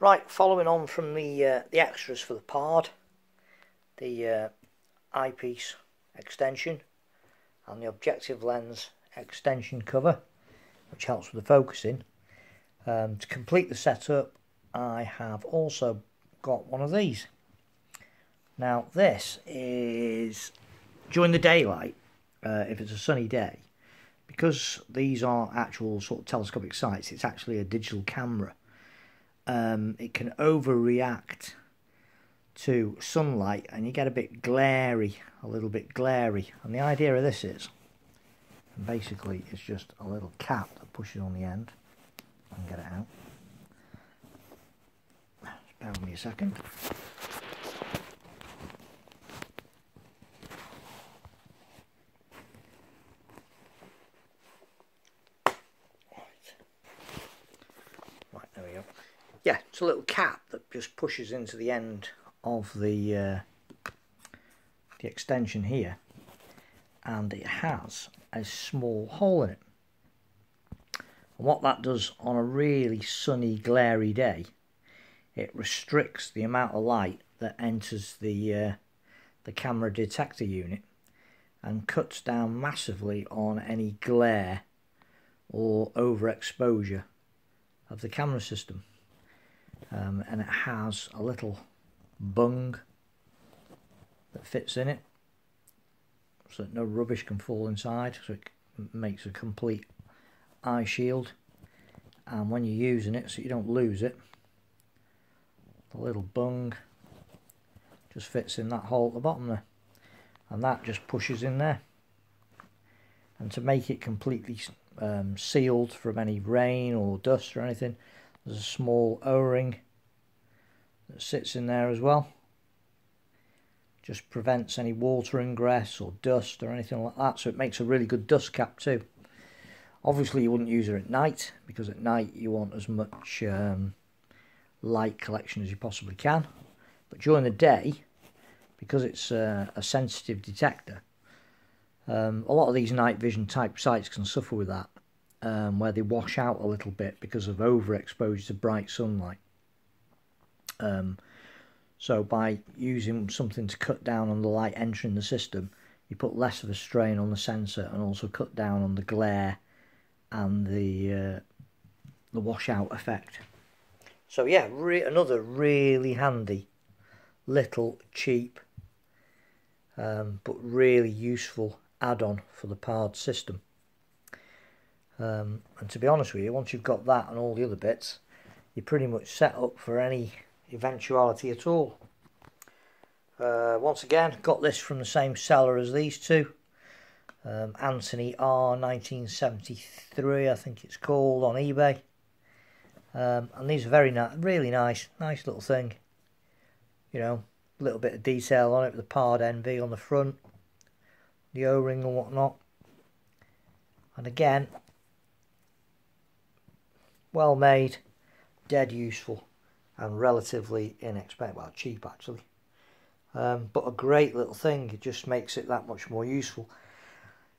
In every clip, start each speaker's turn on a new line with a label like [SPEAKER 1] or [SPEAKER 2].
[SPEAKER 1] Right, following on from the uh, the extras for the PARD, the uh, eyepiece extension and the objective lens extension cover, which helps with the focusing. Um, to complete the setup, I have also got one of these. Now this is during the daylight, uh, if it's a sunny day, because these are actual sort of telescopic sights, it's actually a digital camera. Um, it can overreact to sunlight and you get a bit glary, a little bit glary. And the idea of this is, basically it's just a little cap that pushes on the end and get it out. Bear me a second. Right, there we go. Yeah, it's a little cap that just pushes into the end of the uh, the extension here, and it has a small hole in it. And what that does on a really sunny, glary day, it restricts the amount of light that enters the uh, the camera detector unit and cuts down massively on any glare or overexposure of the camera system. Um, and it has a little bung that fits in it so that no rubbish can fall inside so it makes a complete eye shield. And when you're using it so you don't lose it the little bung just fits in that hole at the bottom there and that just pushes in there. And to make it completely um, sealed from any rain or dust or anything there's a small o-ring that sits in there as well. Just prevents any water ingress or dust or anything like that so it makes a really good dust cap too. Obviously you wouldn't use it at night because at night you want as much um, light collection as you possibly can. But during the day because it's a sensitive detector um, a lot of these night vision type sights can suffer with that um, where they wash out a little bit because of overexposure to bright sunlight. Um, so by using something to cut down on the light entering the system, you put less of a strain on the sensor and also cut down on the glare and the uh, the washout effect. So yeah, re another really handy, little, cheap, um, but really useful add-on for the PARD system. Um, and to be honest with you, once you've got that and all the other bits, you're pretty much set up for any eventuality at all. Uh, once again, got this from the same seller as these two. Um, Anthony R 1973, I think it's called on eBay. Um, and these are very nice, really nice, nice little thing. You know, a little bit of detail on it with the PARD NV on the front, the O-ring and whatnot. And again, well made, dead useful, and relatively inexpensive. Well, cheap actually. Um, but a great little thing. It just makes it that much more useful.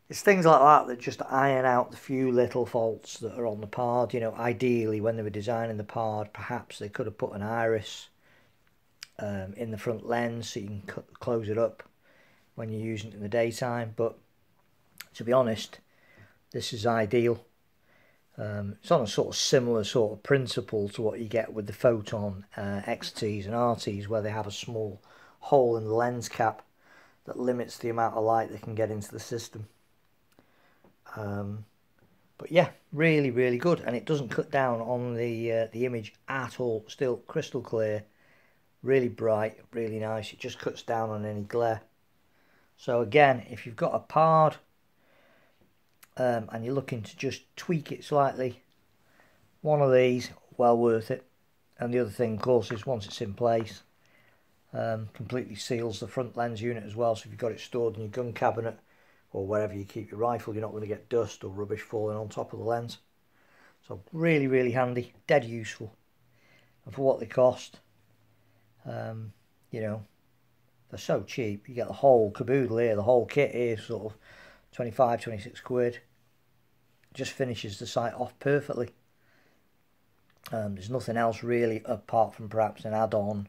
[SPEAKER 1] It's things like that that just iron out the few little faults that are on the PARD. You know, ideally, when they were designing the PARD, perhaps they could have put an iris um, in the front lens so you can close it up when you're using it in the daytime. But to be honest, this is ideal. Um, it's on a sort of similar sort of principle to what you get with the Photon uh, XTs and RTs, where they have a small hole in the lens cap that limits the amount of light that can get into the system. Um, but yeah, really, really good, and it doesn't cut down on the uh, the image at all. Still crystal clear, really bright, really nice. It just cuts down on any glare. So again, if you've got a PARD um, and you're looking to just tweak it slightly, one of these, well worth it. And the other thing, of course, is once it's in place, um, completely seals the front lens unit as well. So if you've got it stored in your gun cabinet or wherever you keep your rifle, you're not going to get dust or rubbish falling on top of the lens. So really, really handy, dead useful. And for what they cost, um, you know, they're so cheap. You get the whole caboodle here, the whole kit here, sort of 25, 26 quid. Just finishes the sight off perfectly. Um, there's nothing else really apart from perhaps an add-on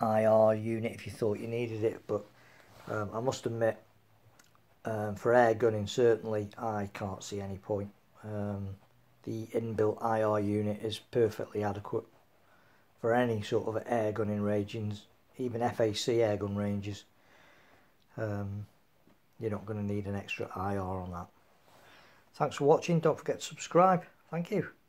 [SPEAKER 1] IR unit if you thought you needed it but um, I must admit um, for air gunning certainly I can't see any point. Um, the inbuilt IR unit is perfectly adequate for any sort of air gunning ranges even FAC air gun ranges um, you're not going to need an extra IR on that thanks for watching. Don't forget to subscribe. Thank you